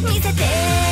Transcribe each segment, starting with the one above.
見せて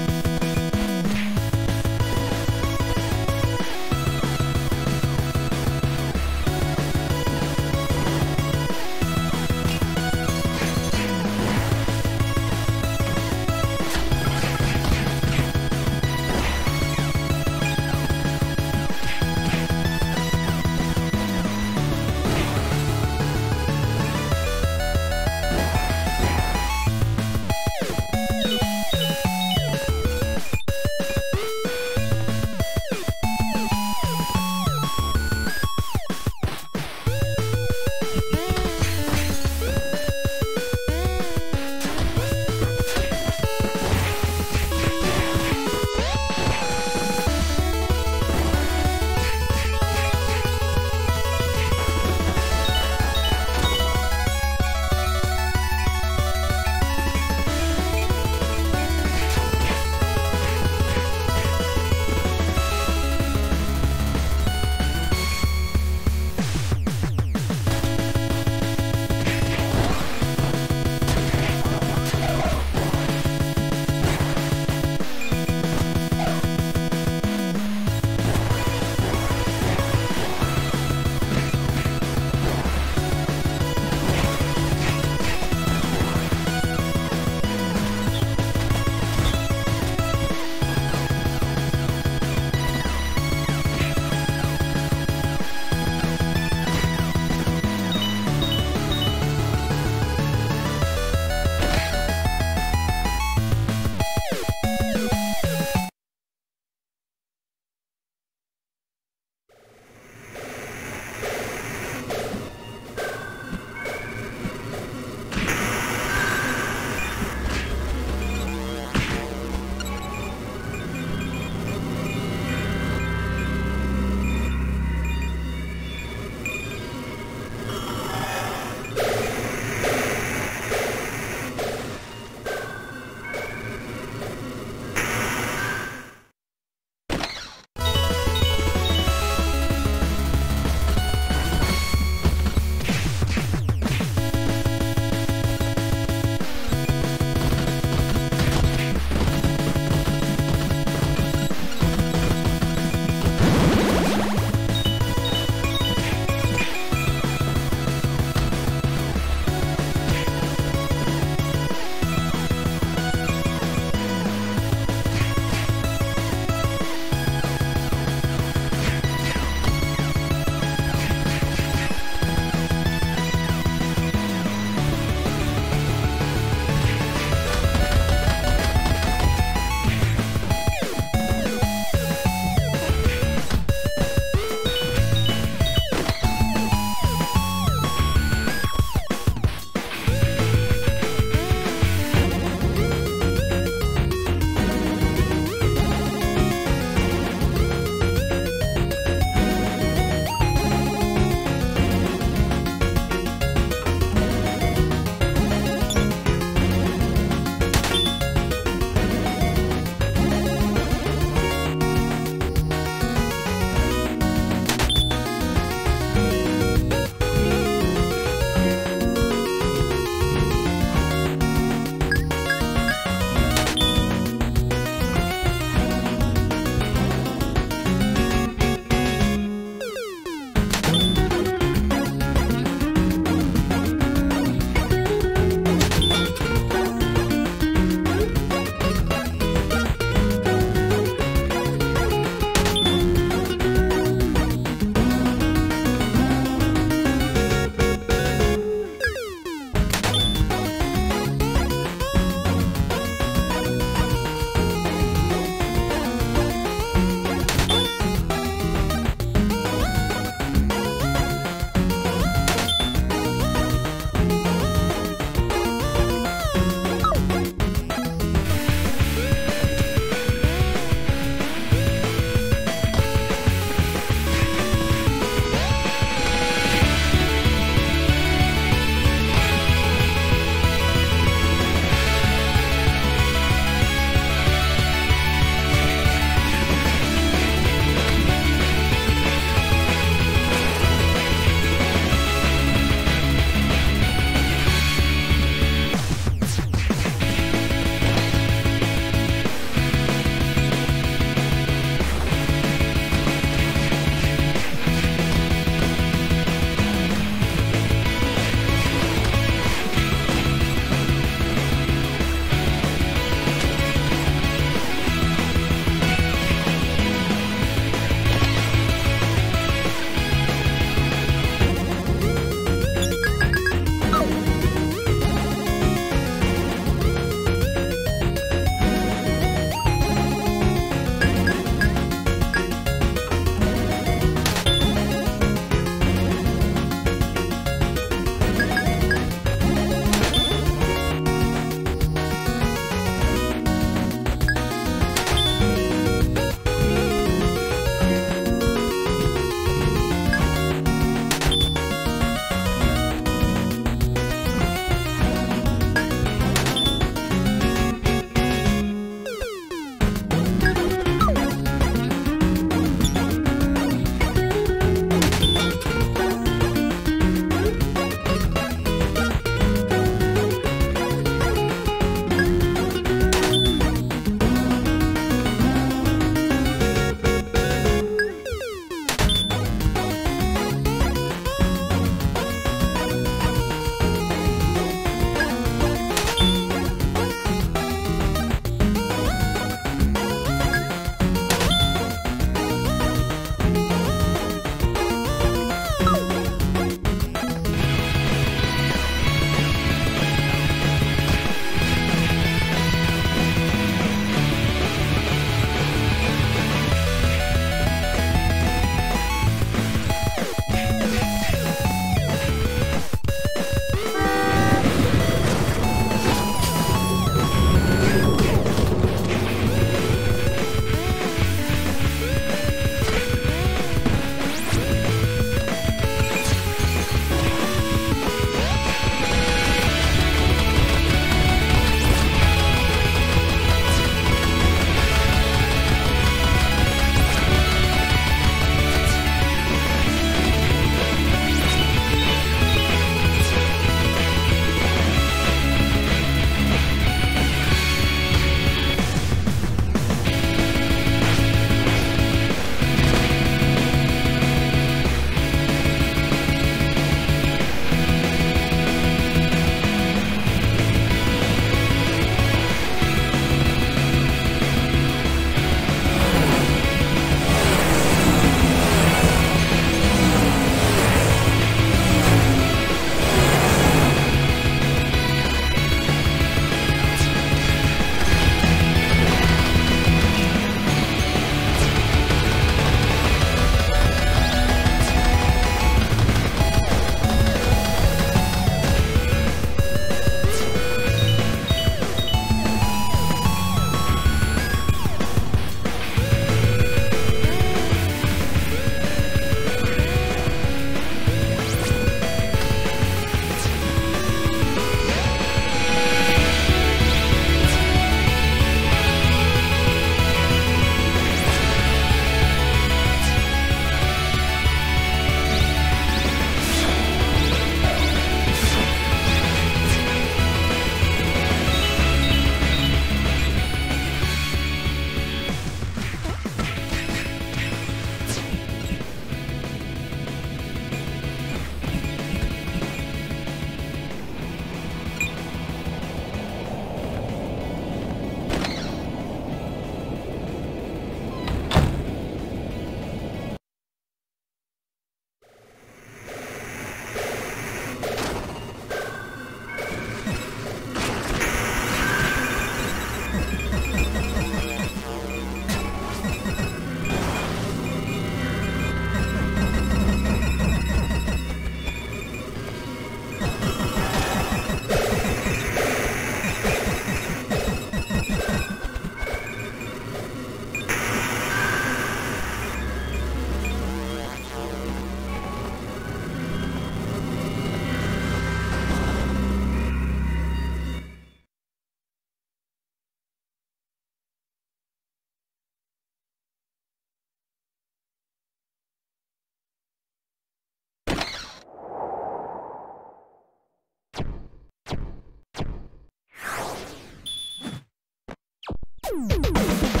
KO!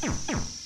Ew, ew, ew.